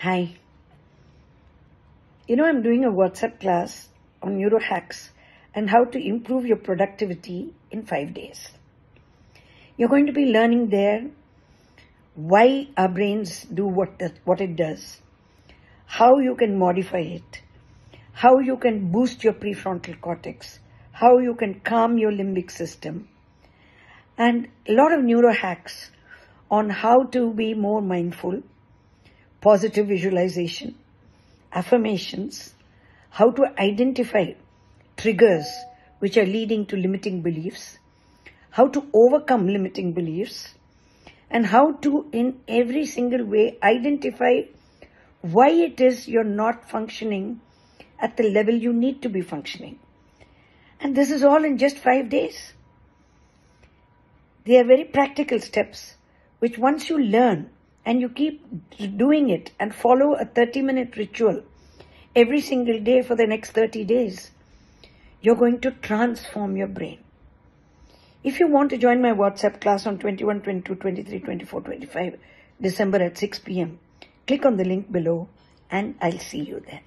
Hi. You know, I'm doing a WhatsApp class on neurohacks and how to improve your productivity in five days. You're going to be learning there why our brains do what, the, what it does, how you can modify it, how you can boost your prefrontal cortex, how you can calm your limbic system, and a lot of neurohacks on how to be more mindful, positive visualization, affirmations, how to identify triggers which are leading to limiting beliefs, how to overcome limiting beliefs, and how to, in every single way, identify why it is you're not functioning at the level you need to be functioning. And this is all in just five days. They are very practical steps which once you learn and you keep doing it and follow a 30 minute ritual every single day for the next 30 days, you're going to transform your brain. If you want to join my WhatsApp class on 21, 22, 23, 24, 25 December at 6 p.m., click on the link below and I'll see you there.